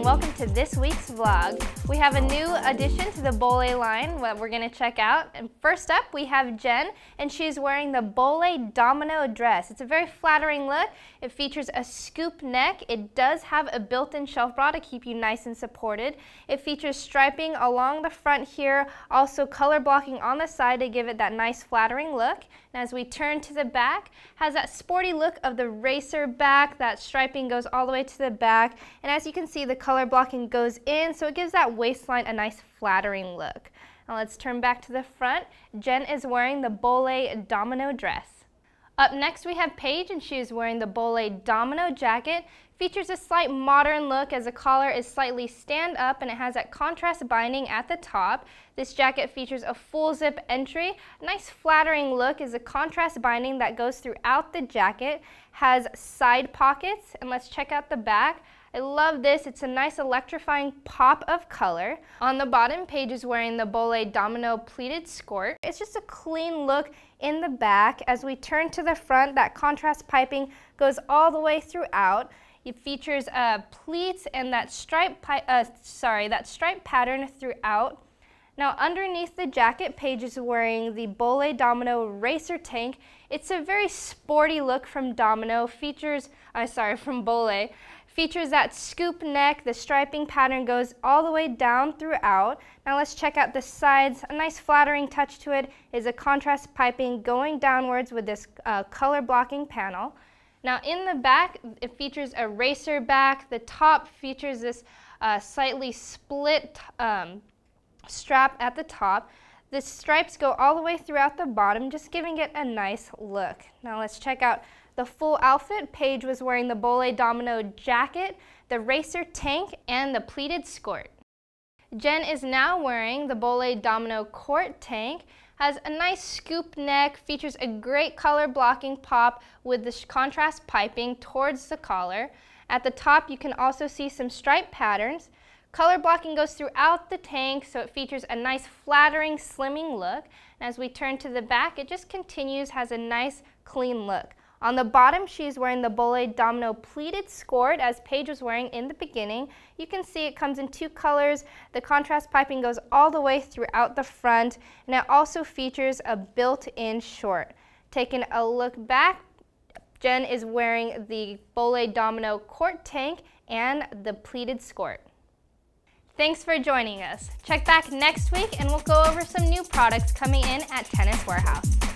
And welcome to this week's vlog. We have a new addition to the Bolle line that we're going to check out. And first up we have Jen and she's wearing the Bolle Domino dress. It's a very flattering look. It features a scoop neck. It does have a built-in shelf bra to keep you nice and supported. It features striping along the front here, also color blocking on the side to give it that nice flattering look. And as we turn to the back, has that sporty look of the racer back. That striping goes all the way to the back. And as you can see, the color blocking goes in, so it gives that waistline a nice flattering look. Now let's turn back to the front. Jen is wearing the Bolle Domino dress. Up next we have Paige and she is wearing the Bolle Domino jacket. Features a slight modern look as the collar is slightly stand up and it has that contrast binding at the top. This jacket features a full zip entry. Nice flattering look is a contrast binding that goes throughout the jacket. Has side pockets and let's check out the back. I love this. It's a nice electrifying pop of color. On the bottom, Paige is wearing the Bolle Domino pleated skirt. It's just a clean look in the back. As we turn to the front, that contrast piping goes all the way throughout. It features uh, pleats and that stripe, uh, sorry, that stripe pattern throughout. Now underneath the jacket, Paige is wearing the Bolle Domino Racer Tank. It's a very sporty look from Domino, features, uh, sorry, from Bolle. Features that scoop neck, the striping pattern goes all the way down throughout. Now let's check out the sides. A nice flattering touch to it is a contrast piping going downwards with this uh, color blocking panel. Now in the back, it features a racer back. The top features this uh, slightly split um, strap at the top. The stripes go all the way throughout the bottom, just giving it a nice look. Now let's check out the full outfit. Paige was wearing the Bolle Domino jacket, the racer tank, and the pleated skirt. Jen is now wearing the Bolle Domino court tank, has a nice scoop neck, features a great color blocking pop with the contrast piping towards the collar. At the top you can also see some stripe patterns. Color blocking goes throughout the tank so it features a nice flattering slimming look. And as we turn to the back it just continues, has a nice clean look. On the bottom, she's wearing the Bolle Domino pleated skirt as Paige was wearing in the beginning. You can see it comes in two colors. The contrast piping goes all the way throughout the front, and it also features a built-in short. Taking a look back, Jen is wearing the Bolle Domino court tank and the pleated skirt. Thanks for joining us. Check back next week and we'll go over some new products coming in at Tennis Warehouse.